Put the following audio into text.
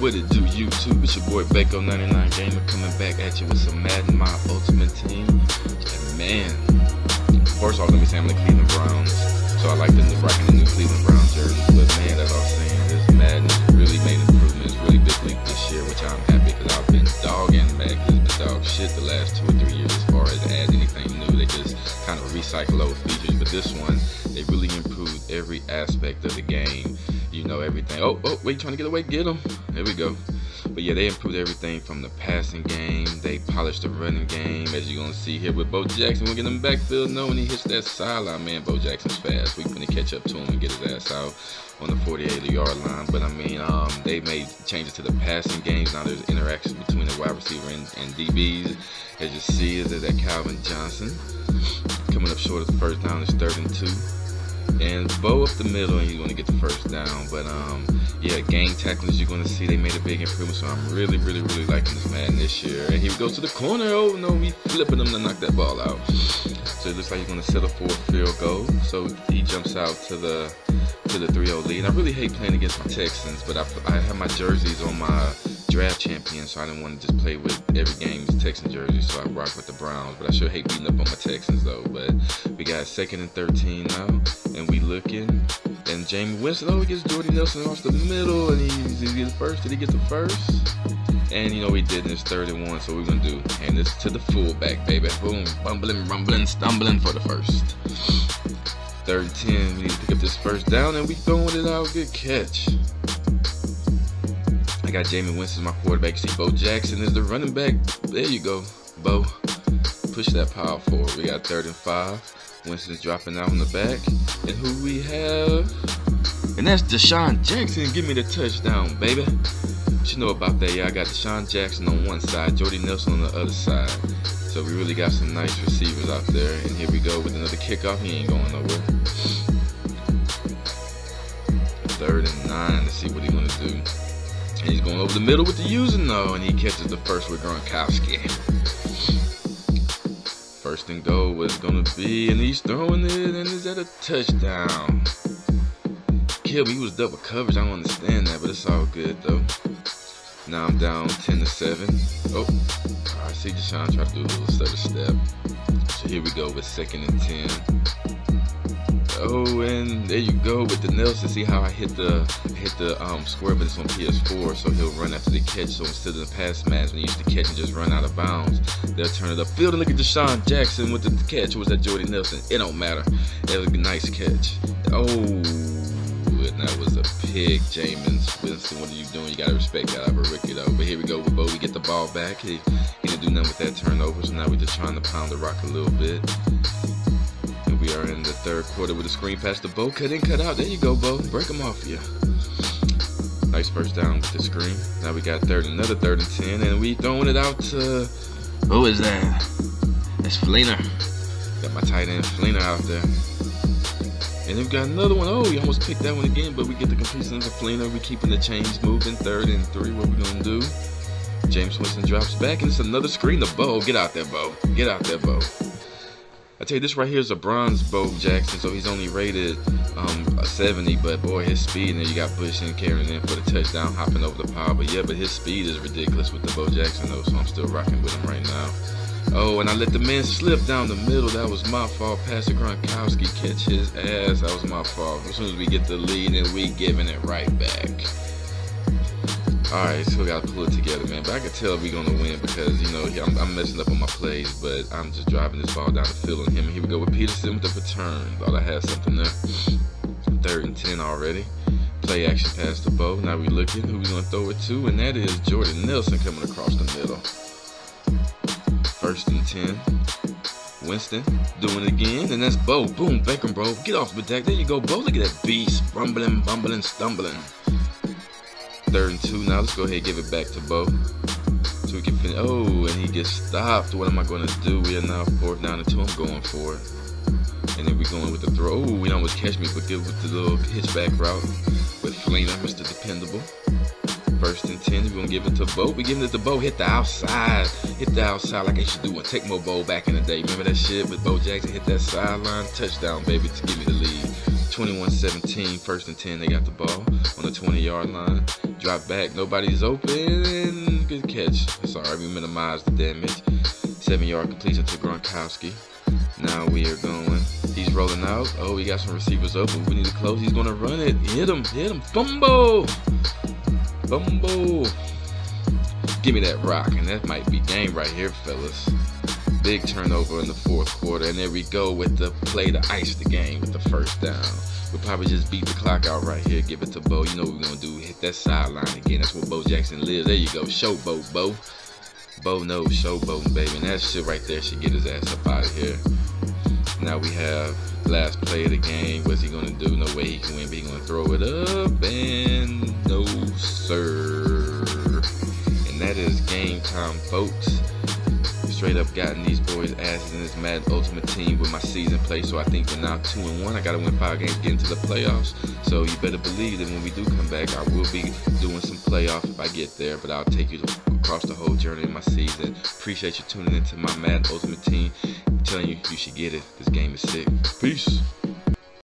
What it do, YouTube? It's your boy Bako99 Gamer coming back at you with some Madden My Ultimate Team. And man, first off, let me say I'm the Cleveland Browns, so I like the kind of recycle old features, but this one they really improved every aspect of the game you know everything. Oh, oh, wait, trying to get away, get him. There we go. But yeah, they improved everything from the passing game. They polished the running game, as you're gonna see here with Bo Jackson. We're getting him backfield. No, when he hits that sideline, man, Bo Jackson's fast. We're gonna catch up to him and get his ass out on the 48 yard line. But I mean, um, they made changes to the passing games. Now there's interaction between the wide receiver and, and DBs. As you see, is that Calvin Johnson coming up short of the first down. It's third and two and Bo up the middle, and he's going to get the first down. But um, yeah, gang tackles you're going to see they made a big improvement. So I'm really, really, really liking this man this year. And he goes to the corner. Oh no, we flipping him to knock that ball out. So it looks like he's going to settle for a field goal. So he jumps out to the to the 3-0 lead. I really hate playing against my Texans, but I, I have my jerseys on my draft champion, so I didn't want to just play with every game's Texan jersey, so I rock with the Browns. But I sure hate beating up on my Texans though. But we got second and 13 now, and we looking. And oh, he gets Jordy Nelson off the middle, and he's, he gets first. Did he get the first? And you know he did in his third and one, so we're gonna do hand this to the fullback, baby. Boom, bumbling, rumbling, stumbling for the first. Third and ten, we need to pick up this first down, and we throwing it out. Good catch. I got Jameis Winston, my quarterback. You see, Bo Jackson is the running back. There you go, Bo. Push that power forward. We got third and five. Winston's dropping out on the back. And who we have? And that's DeSean Jackson. Give me the touchdown, baby. What you know about that? Yeah, I got DeSean Jackson on one side, Jordy Nelson on the other side. So we really got some nice receivers out there. And here we go with another kickoff. He ain't going nowhere. Third and nine. Let's see what he's gonna do. And he's going over the middle with the using though, and he catches the first with Gronkowski. First and goal was gonna be, and he's throwing it, and is that a touchdown? Kill me, he was double coverage. I don't understand that, but it's all good though. Now I'm down 10 to 7. Oh, I see DeSean try to do a little stutter step. So here we go with second and 10. Oh, and there you go with the Nelson. To see how I hit the hit the um, square, but it's on PS4, so he'll run after the catch. So instead of the pass match, when he used to catch and just run out of bounds, they'll turn it up. Field and look at DeSean Jackson with the catch. Or was that Jordy Nelson? It don't matter. That was a nice catch. Oh, and that was a pig, Jameis Winston. What are you doing? You gotta respect that over Ricky though. But here we go with Bo. We get the ball back. He, he didn't do nothing with that turnover, so now we're just trying to pound the rock a little bit. We are in the third quarter with a screen pass to Bo. Cut in, cut out. There you go, Bo. Break them off you. Nice first down with the screen. Now we got third, another third and ten, and we throwing it out to. Who is that? That's Fleener. Got my tight end Fleener out there. And then we got another one. Oh, we almost picked that one again, but we get the completion of Fleener. We keeping the chains moving. Third and three. What we gonna do? Jameis Winston drops back, and it's another screen to Bo. Get out there, Bo. Get out there, Bo. I tell you, this right here is a bronze Bo Jackson, so he's only rated um, a 70, but boy, his speed, and then you got Bush and carrying in for the touchdown, hopping over the power. But yeah, but his speed is ridiculous with the Bo Jackson, though, so I'm still rocking with him right now. Oh, and I let the man slip down the middle. That was my fault. Pastor Gronkowski catch his ass. That was my fault. As soon as we get the lead, and we giving it right back. All right, so we gotta pull it together, man. But I can tell we're gonna win because you know I'm, I'm, messing up on my plays, but I'm just driving this ball down the field on him. And here we go with Peterson with the return. Thought I had something there. Third and ten already. Play action pass to Bo. Now we looking who we gonna throw it to, and that is Jordan Nelson coming across the middle. First and ten. Winston doing it again, and that's Bo. Boom, Beckham, bro. Get off the deck. There you go, Bo. Look at that beast, rumbling, bumbling, stumbling. Third and two. Now let's go ahead and give it back to Bo. So we can finish. Oh, and he gets stopped. What am I going to do? We are now fourth down and two. I'm going for it. And then we're going with the throw. Oh, we almost catch me, but good with the little hitchback route with Fleener, Mr. Dependable. First and 10, we're going to give it to Bo. We're giving it to Bo. Hit the outside. Hit the outside like I used to do when Tecmo Bowl back in the day. Remember that shit with Bo Jackson? Hit that sideline. Touchdown, baby, to give me the lead. 21-17, first and 10, they got the ball on the 20-yard line. Drop back, nobody's open. Good catch. Sorry, we minimized the damage. Seven-yard completion to Gronkowski. Now we are going. He's rolling out. Oh, we got some receivers open. We need to close. He's gonna run it. Hit him. Hit him. Fumble. Fumble. Give me that rock, and that might be game right here, fellas. Big turnover in the fourth quarter, and there we go with the play to ice the game with the first down. We'll probably just beat the clock out right here, give it to Bo. You know what we're gonna do, hit that sideline again. That's where Bo Jackson lives. There you go, showboat, Bo. Bo Bo knows showboating, baby, and that shit right there should get his ass up out of here. Now we have last play of the game. What's he gonna do? No way he can win, but gonna throw it up, and no sir. And that is game time, folks straight up gotten these boys' asses in this Madden Ultimate Team with my season play. So I think we're now two and one. I gotta win five games, get into the playoffs. So you better believe that when we do come back, I will be doing some playoff if I get there. But I'll take you across the whole journey of my season. Appreciate you tuning into my Madden Ultimate Team. I'm telling you, you should get it. This game is sick. Peace.